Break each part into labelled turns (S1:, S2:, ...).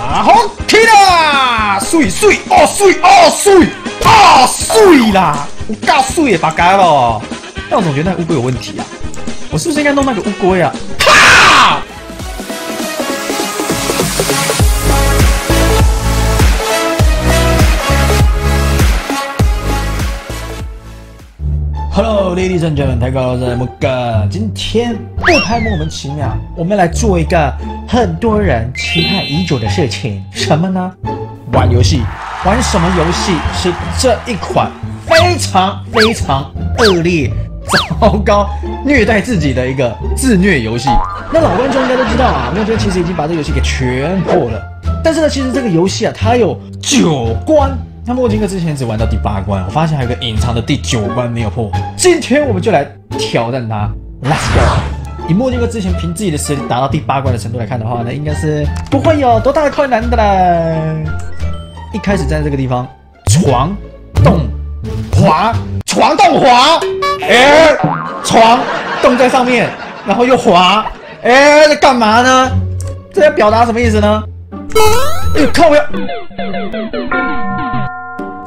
S1: 啊好甜啊碎碎哦碎哦碎哦碎啦。我嘎碎也八干了但我总觉得那乌龟有问题啊我是不是应该弄那个乌龟啊？哈喽 ladies and gentlemen，大家好，我是，木哥。今天不拍莫名其妙，我们来做一个很多人期待已久的事情，什么呢？玩游戏。玩什么游戏？是这一款非常非常恶劣、糟糕、虐待自己的一个自虐游戏。那老观众应该都知道啊，莫哥其实已经把这个游戏给全破了。但是呢，其实这个游戏啊，它有九关。那墨镜哥之前只玩到第八关，我发现还有个隐藏的第九关没有破。今天我们就来挑战他，Let's go！以墨镜哥之前凭自己的实力达到第八关的程度来看的话呢，应该是不会有多大的困难的啦。一开始站在这个地方，床洞滑，床洞滑，哎，床洞在上面，然后又滑，哎，在干嘛呢？这要表达什么意思呢？哎，靠我要！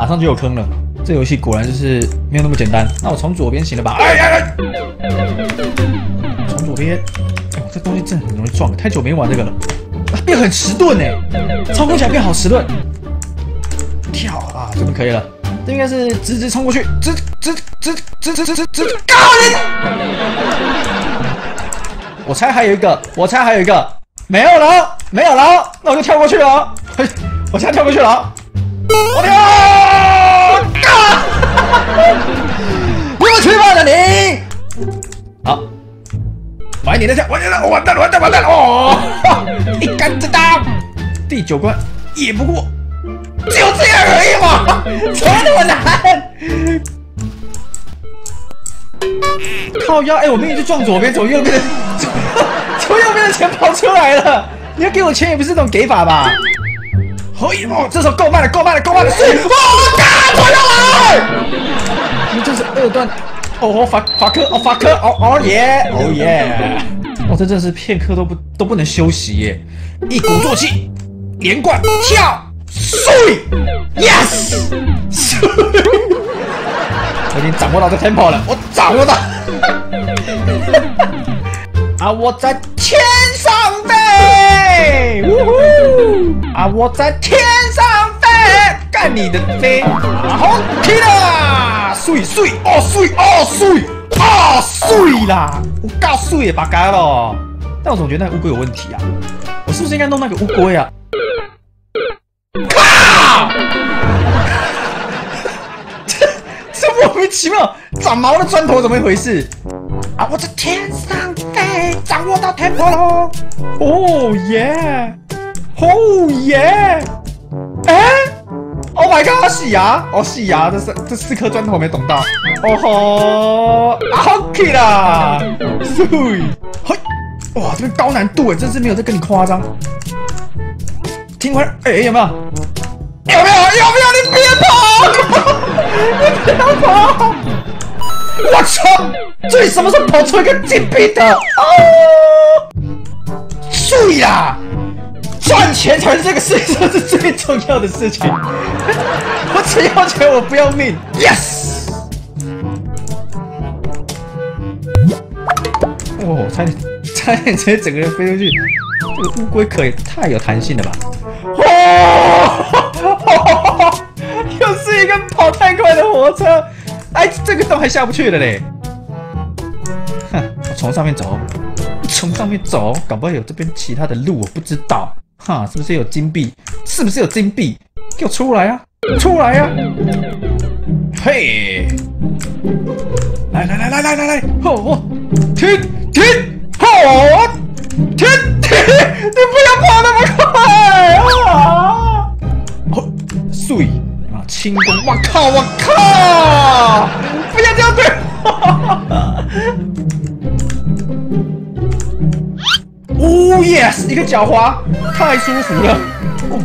S1: 马上就有坑了，这游戏果然就是没有那么简单。那我从左边行了吧？哎哎哎！从左边，哦，这东西真的很容易撞，太久没玩这个了，变很迟钝哎，操控起来变好迟钝。跳啊，这边可以了，这应该是直直冲过去，直直直直直直直直，高你！我猜还有一个，我猜还有一个，没有了，没有了，那我就跳过去了，嘿，我现在跳过去了。我跳！啊！我去吧了你！好，玩你的跳，玩你的，完蛋了，完蛋了，完蛋了！哦，一杆子打，第九关也不过，就这样而已嘛，怎么那么难？靠腰，哎，我明明就撞左边，怎么右边的，从右边的钱跑出来了？你要给我钱也不是这种给法吧？可以哦，这时候够慢了，够慢了，够慢了！哇，干，我要来！你这是二段，哦法法克，哦法克，哦哦耶，哦耶！我这真是片刻都不都不能休息耶，一鼓作气，连贯跳，睡，yes，我已经掌握到这 tempo 了，我掌握到，啊，我在天上飞！啊！我在天上飞，干你的飞！好听啦，碎碎哦碎哦碎啊碎啦！我告碎也八嘎了，但我总觉得那乌龟有问题啊！我是不是应该弄那个乌龟啊？靠！这这莫名其妙长毛的砖头怎么一回事？啊！我在天上飞，掌握到 tempo 喽！哦耶！哦耶！哎，Oh my god！洗牙，哦洗牙，这是这四颗砖头没懂到。哦吼，好气啦！嘿，嘿，哇，这个高难度哎，真是没有在跟你夸张。听完，哎，有没有？有没有？有没有？你别跑！你别跑！我操！这里什么时候跑出一个金币的？哦，注意啦！赚钱才是这个世界上是最重要的事情。我只要钱，我不要命。Yes！哦，差点差点直接整个人飞出去。这个乌龟壳也太有弹性了吧！哦，又是一个跑太快的火车。哎，这个洞还下不去了嘞。哼，我从上面走，从上面走，搞不好有这边其他的路，我不知道。哈，是不是有金币？是不是有金币？给我出来啊！出来呀！嘿，来来来来来来来，吼！停停，吼！停停，你不要跑那么快啊！好，碎啊，轻功！我靠，我靠！不要这样对我！哦，yes，一个狡猾，太舒服了。哦，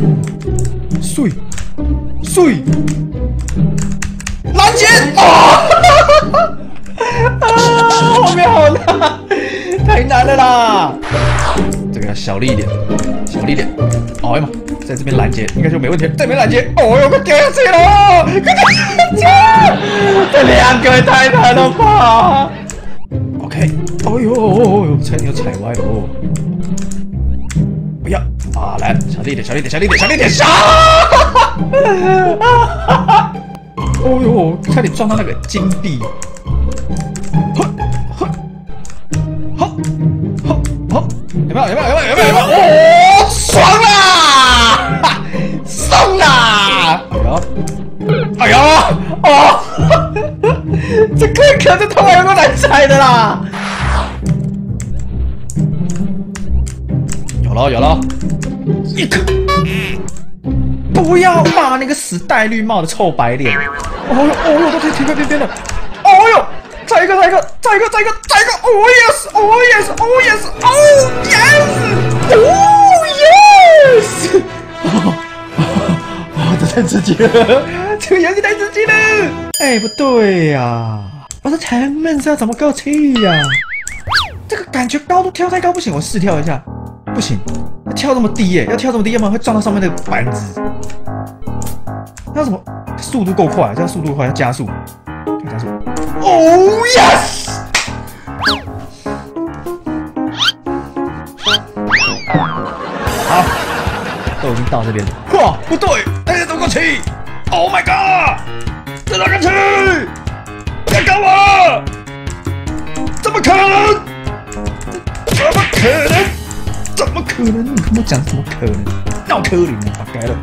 S1: 碎碎，拦截啊！啊，后面好难，太难了啦。这个要小力一点。小力一点。哎呀妈，在这边拦截应该就没问题。这边拦截，哦呦，快掉下去了！快掉下去！这两个也太难了吧？OK，哎呦，哦呦，踩你又踩歪了哦！啊，来，小力点，小力点，小力点，小力点，杀！哦呦，差点撞到那个金币。有没有？有没有？有没有？有没有？有没有？哦，爽啦！送啦！哎呦！哎呦！哦！这龟壳这他妈有够难踩的啦！一颗！不要骂那个死戴绿帽的臭白脸！哦呦哦呦，都可以停在边边了！哦呦！再一个，再一个，再一个，再一个，再一个！Oh yes，Oh yes，Oh yes，Oh yes，Oh yes！哦，哦，这太刺激了，这个游戏太刺激了！哎，不对呀，我的前面是要怎么够气呀？这个感觉高度跳太高不行，我试跳一下，不行，跳这么低耶，要跳这么低，要不然会撞到上面那个板子。那怎么速度够快？这样速度快，要加速，加速。Oh yes！好，都已经到这边了。哇，不对，那个怎么过去？Oh my god！这哪个去？别搞我！怎么可能？怎么可能？怎么可能？你他妈讲怎么可能？闹柯林啊，改了，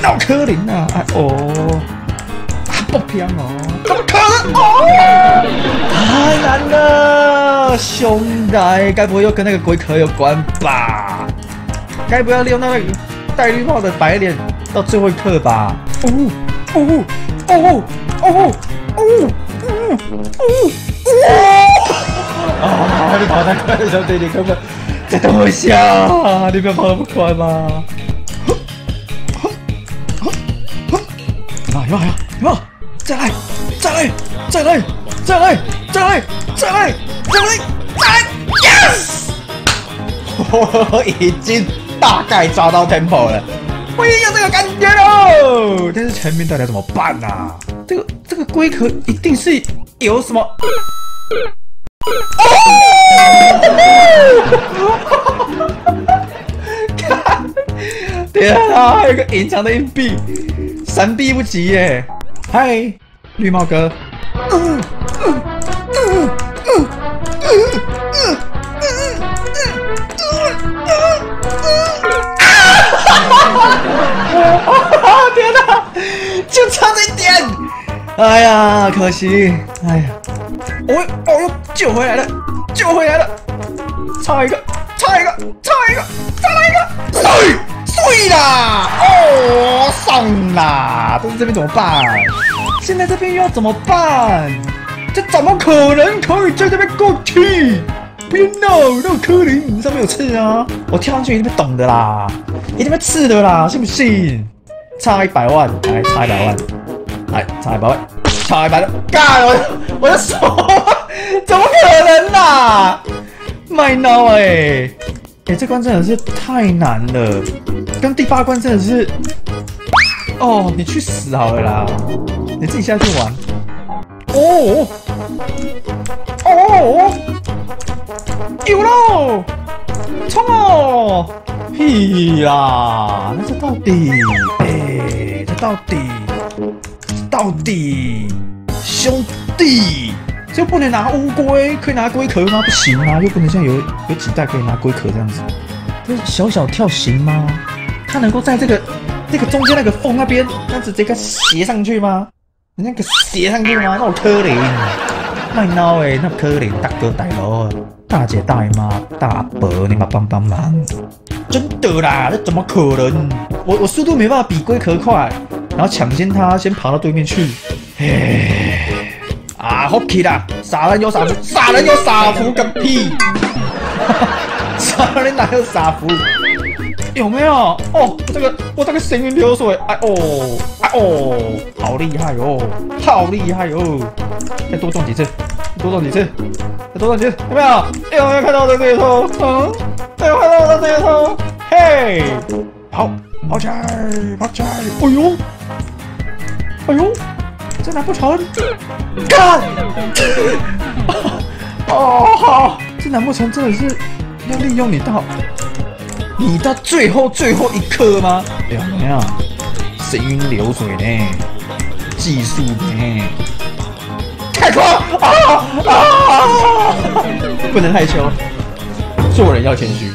S1: 闹柯林啊，哎哦，他、不偏哦，怎么可能？哦，太难了，兄弟，该不会又跟那个龟壳有关吧？该不要利用那个戴绿帽的白脸到最后一刻吧？哦哦哦哦哦哦哦哦！啊，你跑太快了，小弟，你根本。在等我一下，你不要跑那么快嘛！有没有？有没有？有没有？再来，再来，再来，再来，再来，再来，再来，再来，yes！我已经大概抓到 tempo 了，我也有这个感觉喽。但是前面到底怎么办呢？这个这个龟壳一定是有什么？看，天啊，还有个隐藏的硬币，闪避不及耶！嗨，绿帽哥。嗯嗯嗯嗯嗯嗯嗯啊！天哪，就差这一点！哎呀，可惜！哎呀，哦哦哟，救回来了，救回来了！差一个，差一个，哦，上啦！但是这边怎么办？现在这边又要怎么办？这怎么可能可以在这边过去别闹那个柯林上面有刺啊！我跳上去一定会懂的啦，一定会刺的啦，信不信？差一百万，来差一百万，来差一百万，差一百万！干我我的手，怎么可能呐？My now 哎哎，这关真的是太难了，跟第八关真的是，哦，你去死好了啦！你自己下去玩。哦哦，有喽！冲哦！屁啦！那这到底？哎，这到底？到底？兄弟，就不能拿乌龟？可以拿龟壳吗？不行啊！又不能像有有几代可以拿龟壳这样子。这小小跳行吗？它能够在这个这个中间那个缝那边，这样子这个斜上去吗？那个斜上去吗？那我可怜，卖孬诶，那可怜大哥大佬、大姐大妈大伯，你们帮帮忙！真的啦，这怎么可能？我我速度没办法比龟壳快，然后抢先他先爬到对面去。哎，啊，好气啦！傻人有傻福，傻人有傻福个屁！傻人哪有傻福？有没有？哦，这个我这个行云流水，哎哦，哎哦，好厉害哟，好厉害哟！再多撞几次，多撞几次，再多撞几次，有没有？有没有看到我的对头？嗯，有没有看到我的对头？嘿，跑跑起来，跑起来！哎呦，哎呦，这难不成？干！哦，好，这难不成真的是要利用你到你到最后最后一刻吗？哎呀，怎么样？行云流水呢？技术呢？太狂啊啊！不能害羞，做人要谦虚。